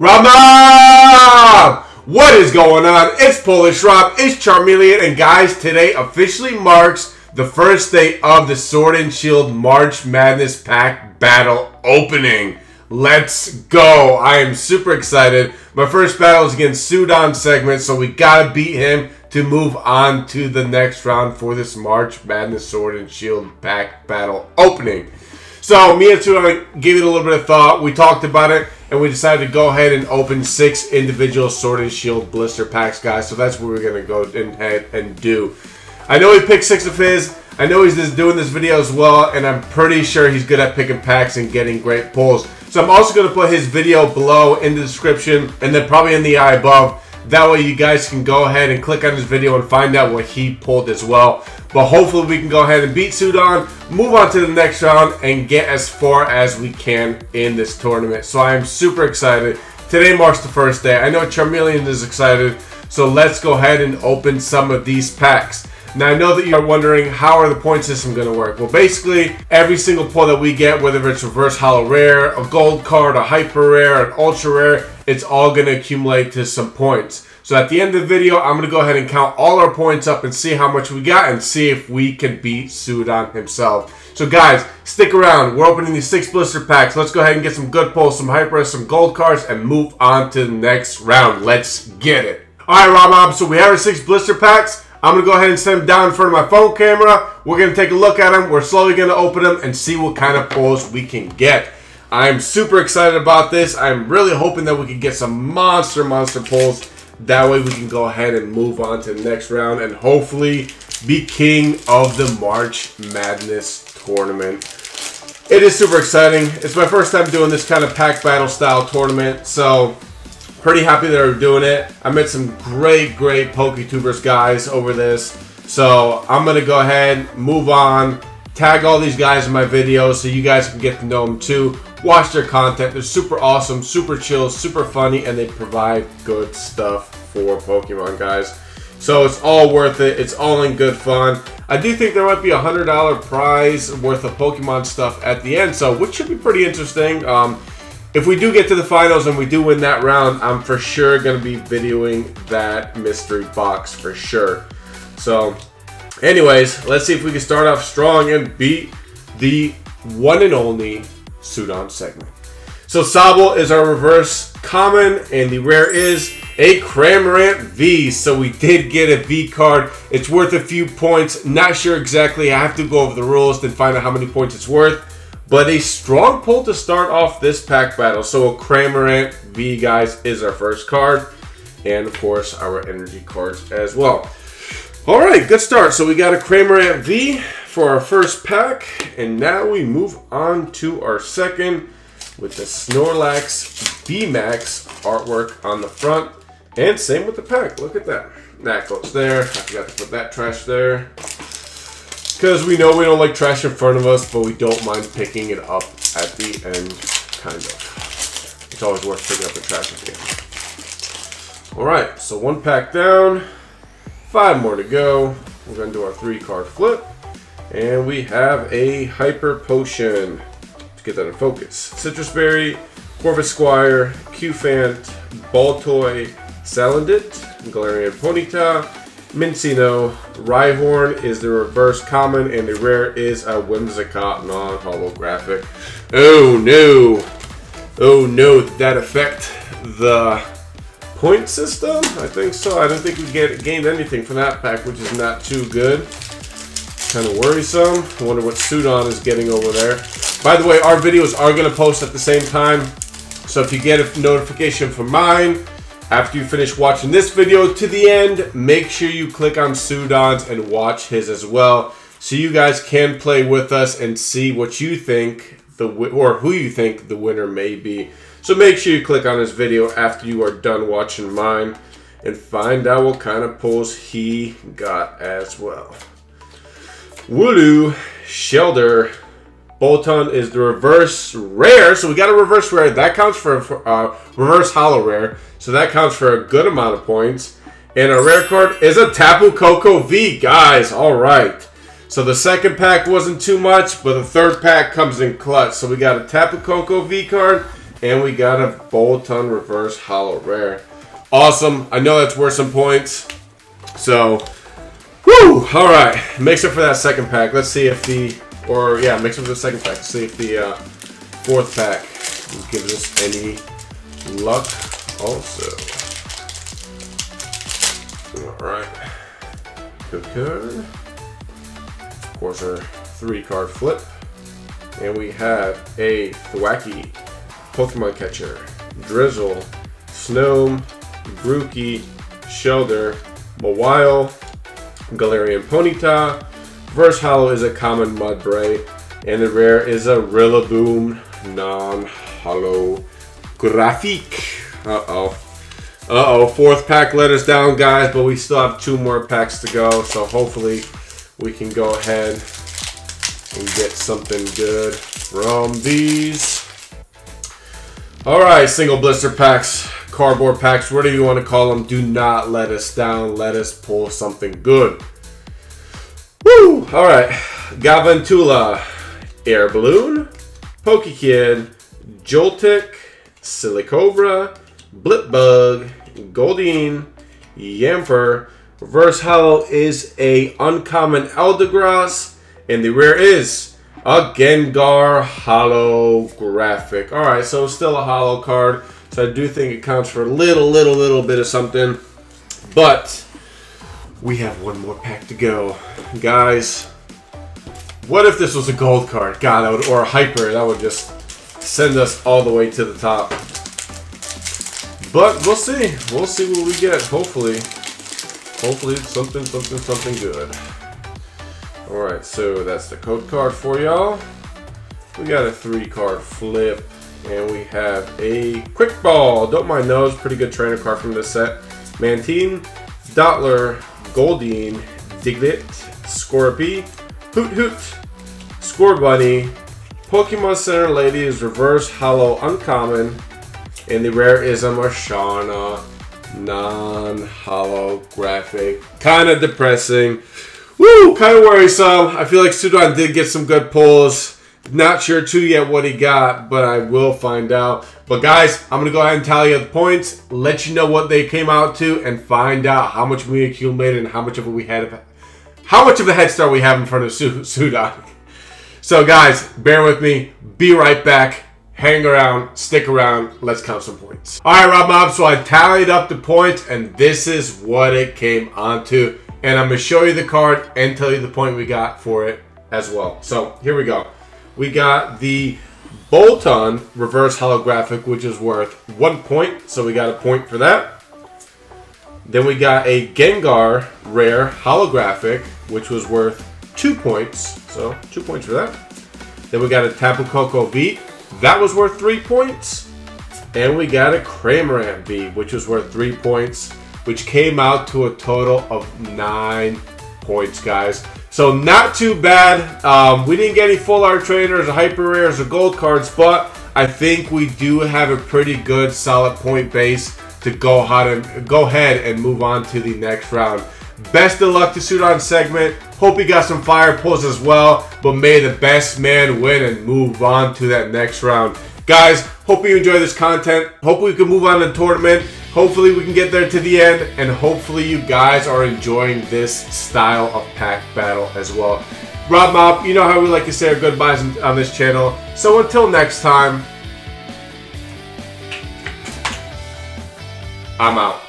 Rama! What is going on? It's Polish Rob, it's Charmeleon, and guys, today officially marks the first day of the Sword and Shield March Madness Pack Battle opening. Let's go! I am super excited. My first battle is against Sudon segment, so we gotta beat him to move on to the next round for this March Madness Sword and Shield Pack Battle opening. So me and Sudon gave it a little bit of thought. We talked about it and we decided to go ahead and open six individual Sword and Shield blister packs, guys. So that's what we're gonna go ahead and do. I know he picked six of his. I know he's just doing this video as well, and I'm pretty sure he's good at picking packs and getting great pulls. So I'm also to put his video below in the description, and then probably in the eye above. That way you guys can go ahead and click on his video and find out what he pulled as well. But hopefully we can go ahead and beat Sudon, move on to the next round, and get as far as we can in this tournament. So I am super excited. Today marks the first day. I know Charmeleon is excited. So let's go ahead and open some of these packs. Now I know that you're wondering how are the point system going to work. Well basically every single pull that we get whether it's a reverse hollow rare, a gold card, a hyper rare, an ultra rare, it's all going to accumulate to some points. So at the end of the video I'm going to go ahead and count all our points up and see how much we got and see if we can beat Sudon himself. So guys, stick around. We're opening these six blister packs. Let's go ahead and get some good pulls, some hyper, some gold cards, and move on to the next round. Let's get it. Alright, Rob Mob, so we have our six blister packs. I'm going to go ahead and set them down in front of my phone camera. We're going to take a look at them. We're slowly going to open them and see what kind of pulls we can get. I'm super excited about this. I'm really hoping that we can get some monster, monster pulls. That way we can go ahead and move on to the next round and hopefully be king of the March Madness tournament. It is super exciting. It's my first time doing this kind of pack battle style tournament. So Pretty happy that we're doing it. I met some great, great PokeTubers guys over this. So I'm going to go ahead, and move on, tag all these guys in my videos so you guys can get to know them too. Watch their content. They're super awesome, super chill, super funny, and they provide good stuff for Pokemon, guys. So it's all worth it. It's all in good fun. I do think there might be a $100 prize worth of Pokemon stuff at the end, so which should be pretty interesting. Um, if we do get to the finals and we do win that round, I'm for sure going to be videoing that mystery box for sure. So, anyways, let's see if we can start off strong and beat the one and only Sudon segment. So Sobble is our reverse common, and the rare is a Cramorant V. So we did get a V card. It's worth a few points. Not sure exactly. I have to go over the rules and find out how many points it's worth. But a strong pull to start off this pack battle. So a Cramorant V, guys, is our first card. And, of course, our energy cards as well. All right, good start. So we got a Cramorant V for our first pack. And now we move on to our second with the Snorlax VMAX artwork on the front. And same with the pack. Look at that. That goes there. I forgot to put that trash there. Because we know we don't like trash in front of us, but we don't mind picking it up at the end, kind of. It's always worth picking up the trash at the end. Alright, so one pack down, five more to go. We're going to do our three card flip. And we have a Hyper Potion. Let's get that in focus. Citrus Berry, Corvisquire, Cufant, Baltoy, Salandit, Galarian Ponyta, Minccino, Rhyhorn is the reverse common, and the rare is a Whimsicott non-holographic. Oh no! Oh no, did that affect the point system? I think so. I don't think we get gained anything from that pack, which is not too good. Kind of worrisome. I wonder what Sudon is getting over there. By the way, our videos are going to post at the same time. So if you get a notification from mine, after you finish watching this video to the end, make sure you click on Sudon's and watch his as well. So you guys can play with us and see what you think, the or who you think the winner may be. So make sure you click on his video after you are done watching mine and find out what kind of pulls he got as well. Wooloo, Shellder, Boltund is the reverse rare, so we got a reverse rare. That counts for, for uh, reverse hollow rare, so that counts for a good amount of points. And a rare card is a Tapu Koko V, guys. All right. So the second pack wasn't too much, but the third pack comes in clutch. So we got a Tapu Koko V card And we got a Boltund Reverse Hollow Rare. Awesome. I know that's worth some points. So, whoo! All right. Makes up for that second pack. Let's see if the, or yeah, makes up for the second pack. Let's see if the uh, fourth pack gives us any luck also. All right. Good card. Of course, our three card flip. And we have a Thwackey, Pokemon Catcher, Drizzile, Snom, Grookey, Shellder, Mawile, Galarian Ponyta. Verse Hollow is a common Mudbray, and the rare is a Rillaboom non-hollow graphic. Uh-oh. Uh-oh, fourth pack let us down, guys, but we still have two more packs to go, so hopefully we can go ahead and get something good from these. All right, single blister packs cardboard packs, whatever you want to call them, do not let us down. Let us pull something good. Woo! All right. Galvantula, Air Balloon, Pokekid, Joltik, Silicobra, Blipbug, Goldeen, Yamper. Reverse Hollow is a uncommon Eldegoss, and the rare is a Gengar holographic. All right, so still a hollow card. So I do think it counts for a little, little, little bit of something. But we have one more pack to go. Guys, what if this was a gold card? God, would, or a hyper, that would just send us all the way to the top. But we'll see. We'll see what we get, hopefully. Hopefully it's something, something, something good. Alright, so that's the code card for y'all. We got a three card flip. And we have a Quick Ball. Don't mind those. Pretty good trainer card from this set. Mantine, Dottler, Goldeen, Diglett, Skorupi, Hoot Hoot, Scorbunny, Pokemon Center Lady is Reverse Hollow Uncommon, and the rare is a Marshana non-holographic. Kind of depressing. Woo! Kind of worrisome. I feel like Sudon did get some good pulls. Not sure too yet what he got, but I will find out. But guys, I'm gonna go ahead and tally up the points, let you know what they came out to, and find out how much we accumulated and how much of it we had, how much of a head start we have in front of Sudon. So guys, bear with me. Be right back. Hang around, stick around. Let's count some points. All right, Rob Mob. So I tallied up the points, and this is what it came onto. And I'm gonna show you the card and tell you the point we got for it as well. So here we go we got the Boltund reverse holographic, which is worth one point. So we got a point for that. Then we got a Gengar rare holographic, which was worth two points. So two points for that. Then we got a Tapu Koko V. That was worth three points. And we got a Cramorant V, which was worth three points, which came out to a total of nine points, guys. So not too bad. Um, we didn't get any full art trainers or hyper rares or gold cards, but I think we do have a pretty good solid point base to go ahead and go ahead and move on to the next round. Best of luck to Sudon segment. Hope you got some fire pulls as well, but may the best man win and move on to that next round. Guys, hope you enjoy this content. Hope we can move on to the tournament. Hopefully we can get there to the end, and hopefully you guys are enjoying this style of pack battle as well. Rob Mob, you know how we like to say our goodbyes on this channel. So until next time, I'm out.